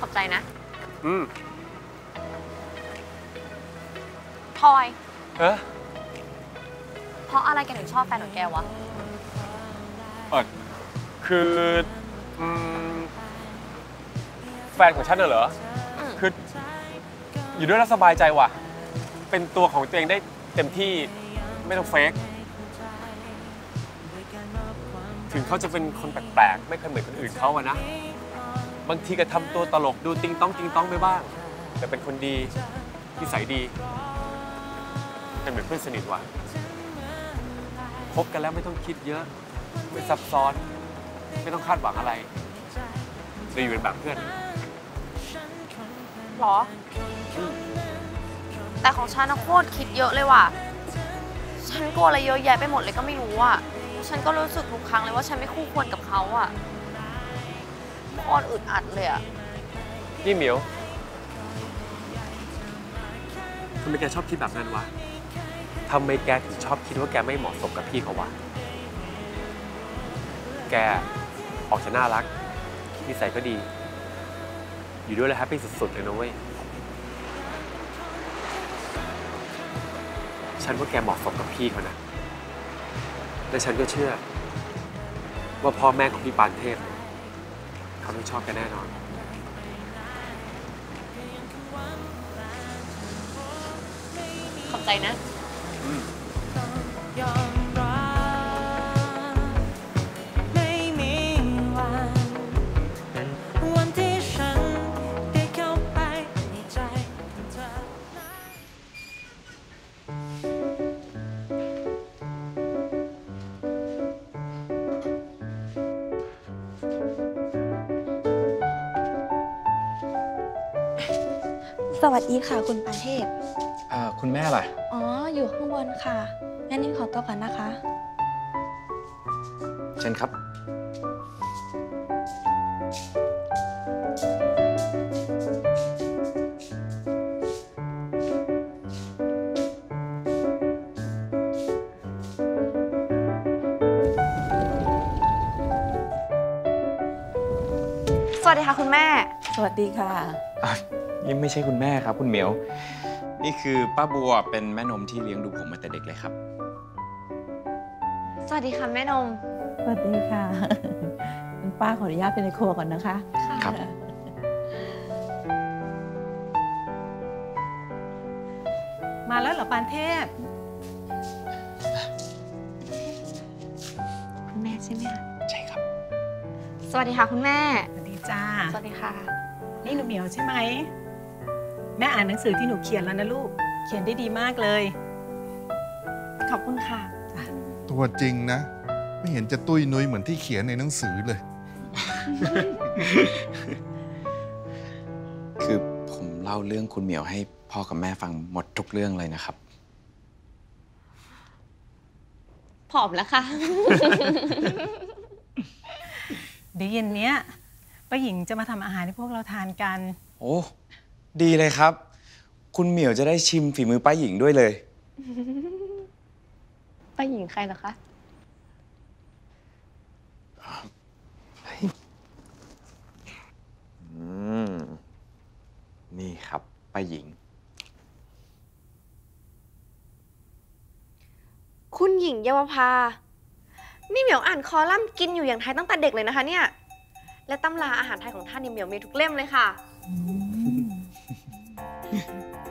ขอบใจนะ อืมพลอยเออเพราะอะไรแกถึงชอบแฟนของแกวะ เออคืออืมแฟนของฉันน่ะเหรอ อืม คือ อยู่ด้วยแล้วสบายใจว่ะ เป็นตัวของตัวเองได้เต็มที่ไม่ต้องเฟกถึงเขาจะเป็นคนแปลกๆ ไม่เคยเหมือนคนอื่นเขาอะนะ บางทีก็ทำตัวตลกดูติงต้องติงต้องไปบ้าง แต่เป็นคนดีนิสัยดี เป็นเหมือนเพื่อนสนิทว่ะคบกันแล้วไม่ต้องคิดเยอะ ไม่ซับซ้อน ไม่ต้องคาดหวังอะไรเลยอยู่เป็นแบบเพื่อนหรอ แต่ของฉันนะโคตรคิดเยอะเลยว่ะ ฉันกลัวอะไรเยอะแยะไปหมดเลยก็ไม่รู้อะ ฉันก็รู้สึกทุกครั้งเลยว่าฉันไม่คู่ควรกับเขาอะ โคตรอึดอัดเลยอะนี่เหมียวทำไมแกชอบคิดแบบนั้นวะทำไมแกถึงชอบคิดว่าแกไม่เหมาะสมกับพี่เขาวะ แกออกจะน่ารัก นิสัยก็ดี อยู่ด้วยแล้วแฮปปี้สุดๆเลยนะเว้ย ฉันว่าแกเหมาะสมกับพี่เขานะ และฉันก็เชื่อ ว่าพ่อแม่ของพี่ปานเทพเขา ต้องชอบแกแน่นอนขอบใจนะยอ สวัสดีค่ะคุณปานเทพ อ่าคุณแม่ล่ะ อ๋อ อยู่ข้างบนค่ะ งั้นนินขอตัวก่อนนะคะ เชิญครับ สวัสดีค่ะคุณแม่ สวัสดีค่ะอะ นี่ไม่ใช่คุณแม่ครับ คุณเหมียว นี่คือป้าบัวเป็นแม่นมที่เลี้ยงดูผมมาแต่เด็กเลยครับ สวัสดีค่ะแม่นม สวัสดีค่ะ คุณป้าขออนุญาตเป็นในครัวก่อนนะคะ ครับ มาแล้วเหรอปานเทพ คุณแม่ใช่ไหมคะใช่ครับ สวัสดีค่ะคุณแม่ สวัสดีจ้า สวัสดีค่ะ นี่หนูเหมียวใช่ไหม แม่อ่านหนังสือที่หนูเขียนแล้วนะลูก เขียนได้ดีมากเลย ขอบคุณค่ะ ตัวจริงนะ ไม่เห็นจะตุ้ยนุ้ยเหมือนที่เขียนในหนังสือเลย คือผมเล่าเรื่องคุณเหมียวให้พ่อกับแม่ฟังหมดทุกเรื่องเลยนะครับ ผอมแล้วค่ะ เดี๋ยวเย็นเนี้ยป้าหญิงจะมาทำอาหารให้พวกเราทานกัน โอ้ ดีเลยครับ คุณเหมียวจะได้ชิมฝีมือป้าหญิงด้วยเลย ป้าหญิงใครเหรอคะ อืม นี่ครับป้าหญิง คุณหญิงเยาวภา นี่เหมียวอ่านคอลัมน์กินอยู่อย่างไทยตั้งแต่เด็กเลยนะคะเนี่ย และตำราอาหารไทยของท่านเนี่ยเหมียวมีทุกเล่มเลยค่ะ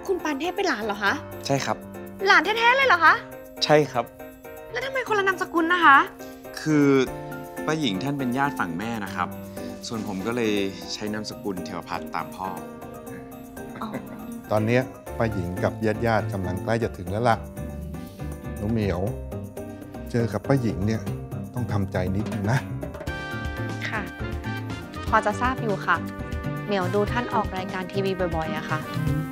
คุณปานเทพเป็นหลานเหรอคะ ใช่ครับ หลานแท้ๆเลยเหรอคะ ใช่ครับ แล้วทำไมคนละนามสกุลนะคะ คือป้าหญิงท่านเป็นญาติฝั่งแม่นะครับ ส่วนผมก็เลยใช้นามสกุลเทวพัฒน์ตามพ่อ ตอนเนี้ยป้าหญิงกับญาติญาติๆกำลังใกล้จะถึงแล้วล่ะหนูเหมียว เจอกับป้าหญิงเนี่ยต้องทำใจนิดนึงนะ ค่ะ พอจะทราบอยู่ค่ะ เหมียวดูท่านออกรายการทีวีบ่อยๆอะค่ะอืม